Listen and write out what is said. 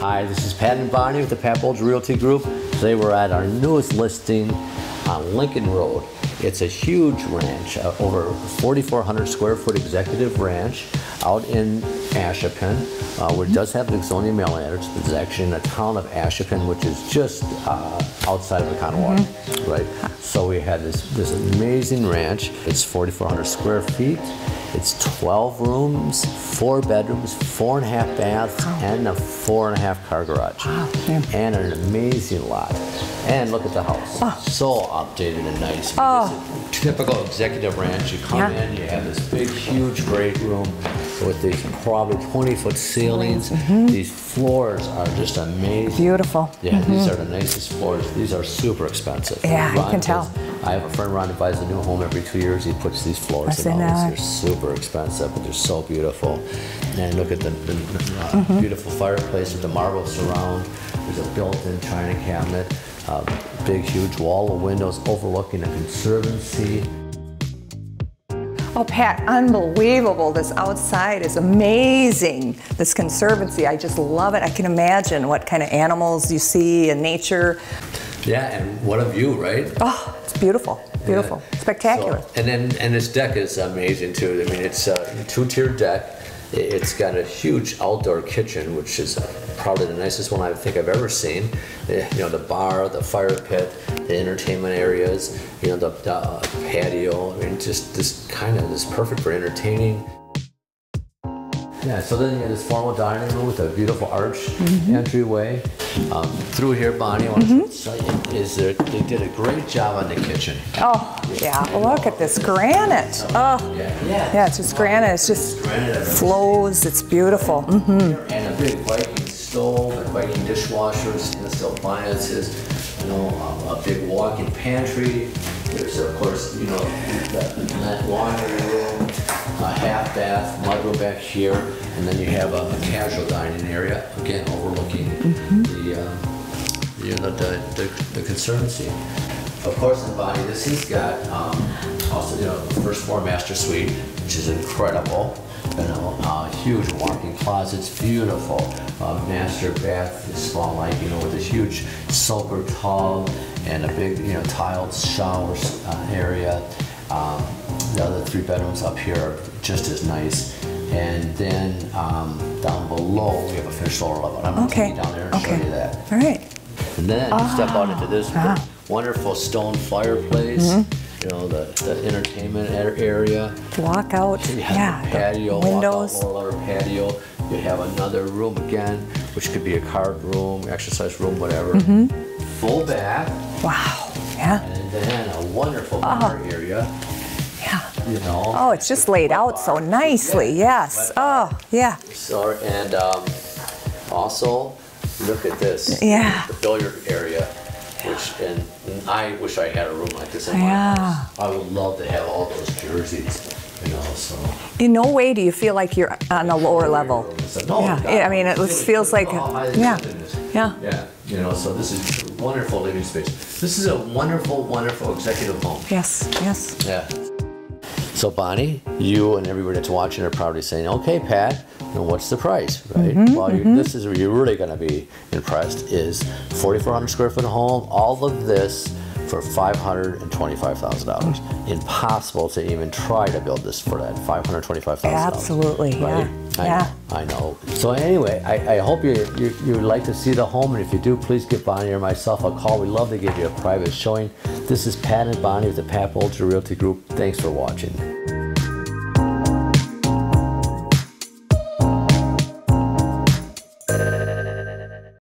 Hi, this is Pat and Bonnie with the Pat Bolger Realty Group. Today we're at our newest listing on Lincoln Road. It's a huge ranch, uh, over 4,400 square foot executive ranch out in Ashippun, uh, where it does have the zoning mail address, but it's actually in the town of Ashippun, which is just uh, outside of Oconomowoc, right? So we had this, this amazing ranch. It's 4,400 square feet. It's 12 rooms, four bedrooms, four and a half baths, and a four and a half car garage. yeah. And an amazing lot. And look at the house. So updated and nice. I mean, this is Typical executive ranch. You come Yeah. in, you have this big, huge, great room with these probably 20 foot ceilings. These floors are just amazing. Beautiful. Yeah, these are the nicest floors. These are super expensive. Yeah, I can tell. does- I have a friend Ron who buys a new home every two years. He puts these floors in in all these. there? They're super expensive, but they're so beautiful. And look at the, the uh, Mm-hmm. beautiful fireplace with the marble surround. There's a built-in china cabinet, uh, big, huge wall of windows overlooking a conservancy. Oh, Pat, unbelievable. This outside is amazing. This conservancy, I just love it. I can imagine what kind of animals you see in nature. Yeah, and what a view, right? Oh, it's beautiful. Beautiful. Yeah. Spectacular. So- and then and this deck is amazing too. I mean, it's a two-tiered deck. It's got a huge outdoor kitchen, which is probably the nicest one I think I've ever seen. Eh, You know, the bar, the fire pit, the entertainment areas. You know, the, the uh, patio. I mean, just this kind of is perfect for entertaining. Yeah, so then you have this formal dining room with a beautiful arch Mm-hmm. entryway. Um, through here, Bonnie, I want to tell you, is that they did a great job on the kitchen. Oh, yeah. Look at this granite. Oh, Yeah, yeah. yeah, it's just granite. It's just Granite, flows. It's beautiful. Mm. and a big Viking stove, and Viking dishwashers, steel appliances, you know, a big walk-in pantry. There's of course, you know, that laundry room, a half bath, mudroom back here, and then you have a, a casual dining area, again overlooking the, uh, you know, the, the, the conservancy. Of course, in Bonnie, this has got um, also, you know, the first floor master suite, which is incredible. You know, uh, huge walk-in closets, beautiful uh, master bath, spa like, you know, with a huge soaker tub and a big, you know, tiled shower uh, area. Um, the other three bedrooms up here are just as nice. And then um, down below, we have a finished floor level. I'm gonna take Okay. you down there and show you that. All right. And then you step out into this Ah. wonderful stone fireplace, Mm-hmm. you know, the, the entertainment area. Walk out. You Yeah. the patio, windows. walkout lower patio. You have another room again, which could be a card room, exercise room, whatever. Mm-hmm. Full bath, Wow. Yeah. and then a wonderful bar area, Yeah. You know. Oh, it's just laid out so nicely. Yes. Oh, yeah. So, and um, also, look at this. Yeah. The billiard area, which, and I wish I had a room like this in my Yeah. house. I would love to have all those jerseys, you know, so. In no way do you feel like you're on a lower level. No, Yeah, God, I mean, it it's- feels like- oh, yeah, yeah. Yeah, you know, so this is a wonderful living space. This is a wonderful, wonderful executive home. Yes, yes. Yeah. So Bonnie, you and everybody that's watching are probably saying, "Okay, Pat, know, what's the price?" Right? Mm-hmm, well, you this is where you're really going to be impressed is 4,400 square foot home. All of this for $525,000. Impossible to even try to build this for that $525,000. Absolutely, yeah, Right? I, yeah. I know. So anyway, I, I hope you, you you like to see the home, and if you do, please give Bonnie or myself a call. We'd love to give you a private showing. This is Pat and Bonnie with the Pat Bolger Realty Group. Thanks for watching.